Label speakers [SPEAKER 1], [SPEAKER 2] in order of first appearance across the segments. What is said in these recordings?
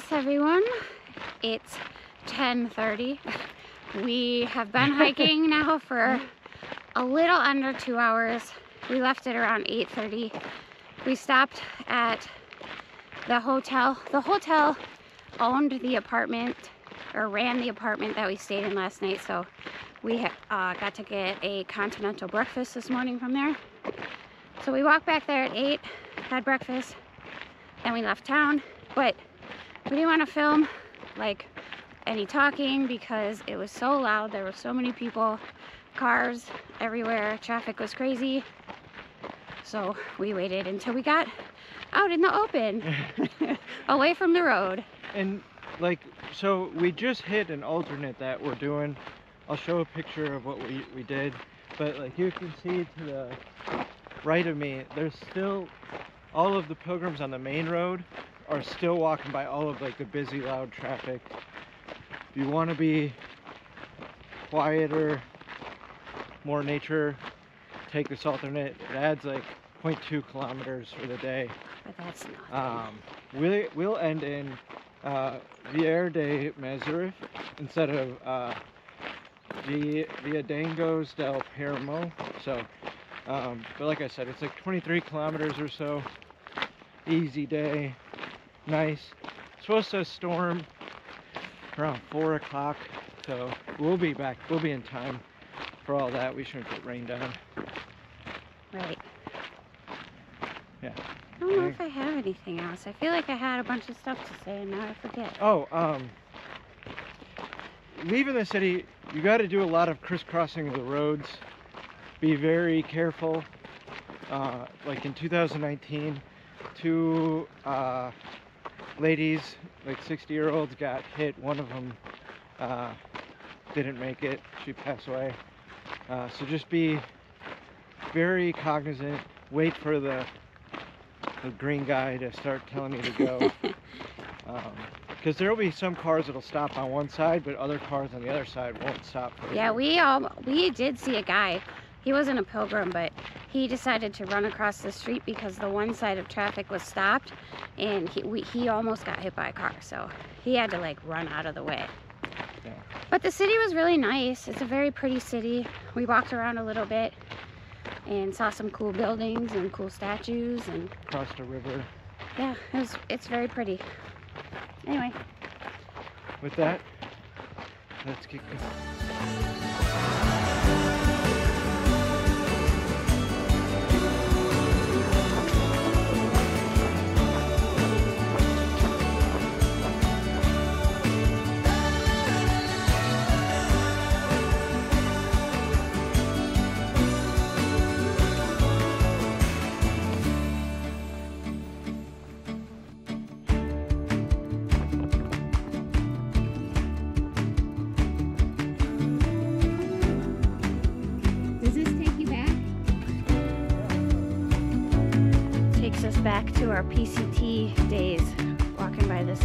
[SPEAKER 1] Yes, everyone. It's 10:30. We have been hiking now for a little under two hours. We left it around 8:30. We stopped at the hotel. The hotel owned the apartment or ran the apartment that we stayed in last night, so we uh, got to get a continental breakfast this morning from there. So we walked back there at 8, had breakfast, then we left town, but we didn't want to film like any talking because it was so loud. There were so many people, cars everywhere, traffic was crazy. So we waited until we got out in the open, away from the road.
[SPEAKER 2] And like, so we just hit an alternate that we're doing. I'll show a picture of what we, we did. But like you can see to the right of me, there's still all of the pilgrims on the main road are still walking by all of like the busy loud traffic. If you want to be quieter, more nature, take this alternate. It adds like 0.2 kilometers for the day.
[SPEAKER 1] But that's not.
[SPEAKER 2] Um, we'll, we'll end in uh, Villar de Mazarife instead of uh, Via, Via Dangos del Permo. So, um, but like I said, it's like 23 kilometers or so. Easy day, nice. supposed to storm around 4 o'clock, so we'll be back. We'll be in time for all that. We shouldn't get rained on.
[SPEAKER 1] Right.
[SPEAKER 2] Yeah.
[SPEAKER 1] I don't know if I have anything else. I feel like I had a bunch of stuff to say and now I forget.
[SPEAKER 2] Oh, um, leaving the city, you got to do a lot of crisscrossing of the roads. Be very careful. Uh, like in 2019, two uh, ladies, like 60 year olds, got hit. One of them uh, didn't make it. She passed away. Uh, so just be very cognizant. Wait for the the green guy to start telling you to go. Because um, there will be some cars that'll stop on one side, but other cars on the other side won't stop.
[SPEAKER 1] yeah, we all we did see a guy. He wasn't a pilgrim, but he decided to run across the street because the one side of traffic was stopped, and he we, he almost got hit by a car. So he had to like run out of the way.
[SPEAKER 2] Yeah.
[SPEAKER 1] But the city was really nice. It's a very pretty city. We walked around a little bit and saw some cool buildings and cool statues and
[SPEAKER 2] crossed a river.
[SPEAKER 1] Yeah, it was, it's very pretty. Anyway.
[SPEAKER 2] With that, let's keep going.
[SPEAKER 1] Back to our PCT days, walking by this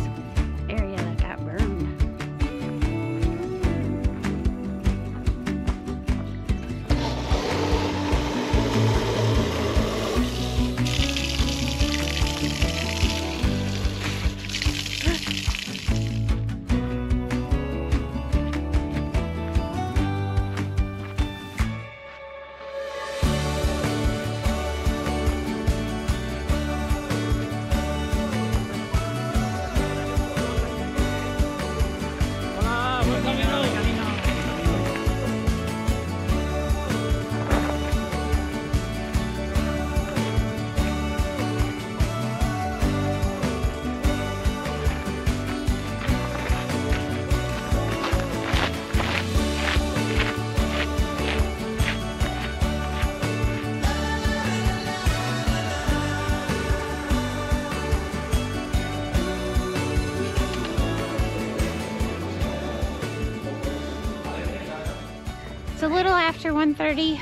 [SPEAKER 1] after 1.30.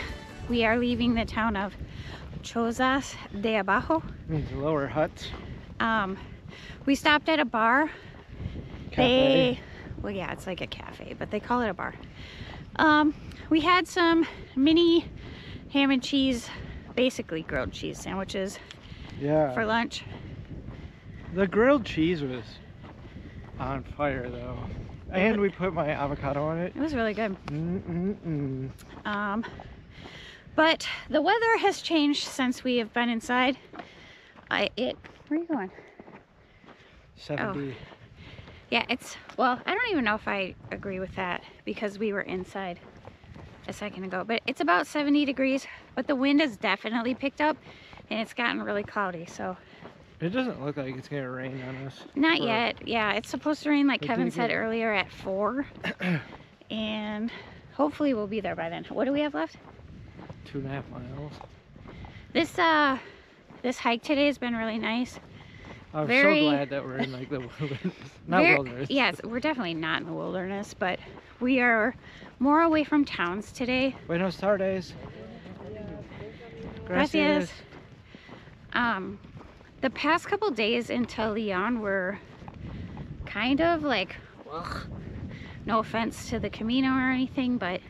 [SPEAKER 1] We are leaving the town of Chozas de Abajo.
[SPEAKER 2] Means lower huts.
[SPEAKER 1] Um, we stopped at a bar.
[SPEAKER 2] Cafe.
[SPEAKER 1] They, well, yeah, it's like a cafe, but they call it a bar. Um, we had some mini ham and cheese, basically grilled cheese sandwiches
[SPEAKER 2] Yeah.
[SPEAKER 1] for lunch.
[SPEAKER 2] The grilled cheese was on fire though. And we put my avocado on it.
[SPEAKER 1] It was really good.
[SPEAKER 2] Mm-mm-mm.
[SPEAKER 1] Um, but the weather has changed since we have been inside. I it. Where are you going?
[SPEAKER 2] 70.
[SPEAKER 1] Yeah, it's well. I don't even know if I agree with that because we were inside a second ago. But it's about 70 degrees. But the wind has definitely picked up, and it's gotten really cloudy. So
[SPEAKER 2] It doesn't look like it's gonna rain on us.
[SPEAKER 1] not
[SPEAKER 2] for-
[SPEAKER 1] yet. Yeah, it's supposed to rain like Kevin said
[SPEAKER 2] get-
[SPEAKER 1] earlier at four, and hopefully we'll be there by then. What do we have left?
[SPEAKER 2] Two and a half miles.
[SPEAKER 1] This uh, this hike today has been really nice.
[SPEAKER 2] I'm
[SPEAKER 1] Very-
[SPEAKER 2] so glad that we're in like the wilderness. Not
[SPEAKER 1] Ver-
[SPEAKER 2] wilderness.
[SPEAKER 1] Yes, we're definitely not in the wilderness, but we are more away from towns today.
[SPEAKER 2] Buenos tardes.
[SPEAKER 1] Gracias. Um, the past couple days in Leon were kind of like, ugh, no offense to the Camino or anything, but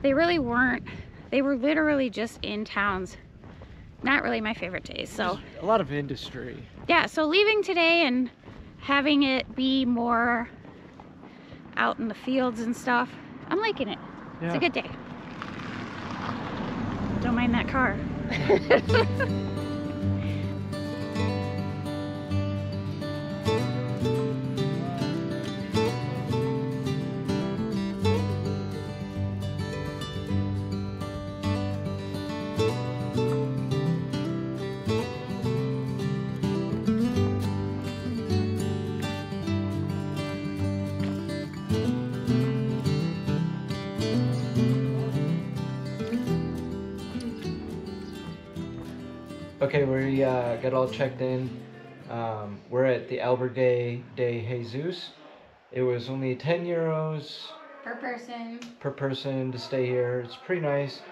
[SPEAKER 1] they really weren't. They were literally just in towns. Not really my favorite days. So
[SPEAKER 2] A lot of industry.
[SPEAKER 1] yeah, so leaving today and having it be more out in the fields and stuff, I'm liking it. It's a good day. Don't mind that car.
[SPEAKER 2] Okay, we uh, got all checked in. Um, we're at the Albergue de Jesus. It was only 10 euros
[SPEAKER 1] Per person.
[SPEAKER 2] per person to stay here. It's pretty nice.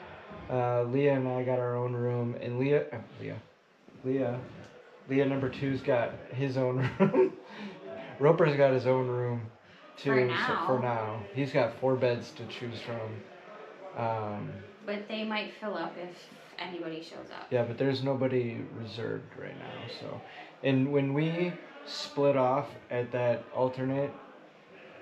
[SPEAKER 2] Uh, Leah and I got our own room, and Leah, uh, Leah, Leah, Leah number two's got his own room. Roper's got his own room too.
[SPEAKER 1] For
[SPEAKER 2] so-
[SPEAKER 1] now.
[SPEAKER 2] for now, he's got four beds to choose from. Um,
[SPEAKER 1] But they might fill up if anybody shows up.
[SPEAKER 2] Yeah, but there's nobody reserved right now. So, and when we split off at that alternate,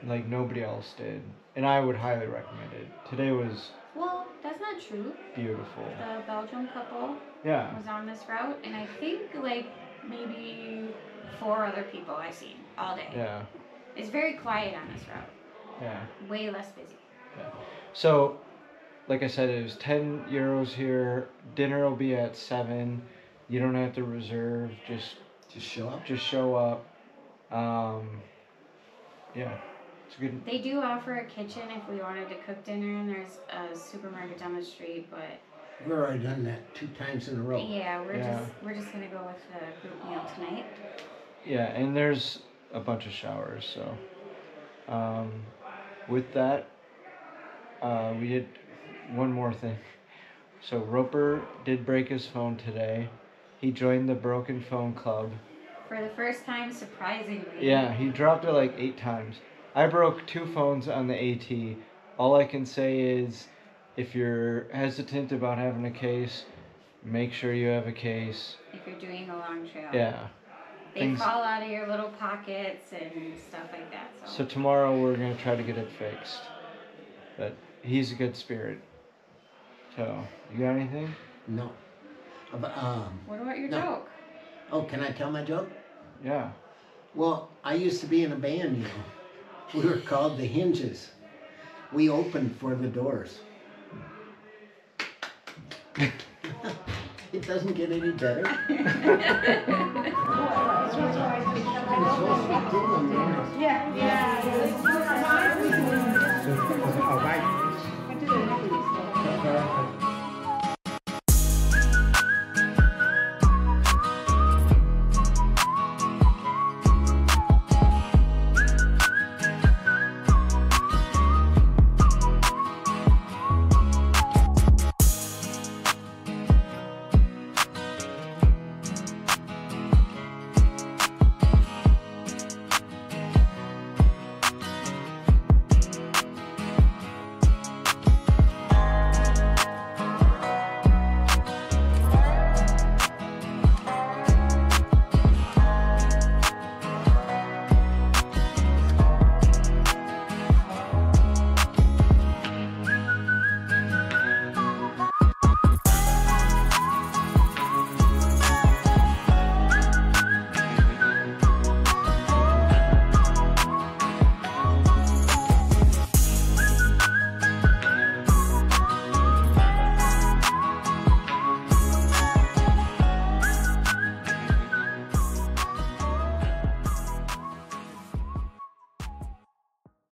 [SPEAKER 2] like nobody else did, and I would highly recommend it. Today was
[SPEAKER 1] Well, that's not true.
[SPEAKER 2] beautiful.
[SPEAKER 1] The Belgium couple
[SPEAKER 2] Yeah,
[SPEAKER 1] was on this route, and I think like maybe four other people I've seen all day.
[SPEAKER 2] yeah,
[SPEAKER 1] It's very quiet on this route.
[SPEAKER 2] yeah.
[SPEAKER 1] Way less busy. Yeah.
[SPEAKER 2] So, like I said, it was ten euros here. Dinner will be at seven. You don't have to reserve. Just
[SPEAKER 3] Just show up.
[SPEAKER 2] just show up. Um, yeah, it's a good.
[SPEAKER 1] They do offer a kitchen if we wanted to cook dinner, and there's a supermarket down the street. But
[SPEAKER 3] We've already done that two times in a row.
[SPEAKER 1] yeah, we're
[SPEAKER 2] Yeah.
[SPEAKER 1] just we're just gonna go with the group meal tonight.
[SPEAKER 2] Yeah, and there's a bunch of showers. So, um, with that, uh, we did one more thing. So Roper did break his phone today. He joined the broken phone club.
[SPEAKER 1] For the first time, surprisingly.
[SPEAKER 2] Yeah, he dropped it like eight times. I broke two phones on the AT. All I can say is, if you're hesitant about having a case, make sure you have a case.
[SPEAKER 1] If you're doing a long trail.
[SPEAKER 2] Yeah.
[SPEAKER 1] They
[SPEAKER 2] things-
[SPEAKER 1] fall out of your little pockets and stuff like that. So.
[SPEAKER 2] So tomorrow we're gonna try to get it fixed. But he's a good spirit. So you got anything?
[SPEAKER 3] No. About, um,
[SPEAKER 1] what about your
[SPEAKER 3] No.
[SPEAKER 1] joke?
[SPEAKER 3] oh, can I tell my joke?
[SPEAKER 2] Yeah.
[SPEAKER 3] Well, I used to be in a band, you know. We were called the Hinges. We opened for the doors. it doesn't get any better.
[SPEAKER 4] Yeah, yeah.
[SPEAKER 3] Oh, right. Thank you.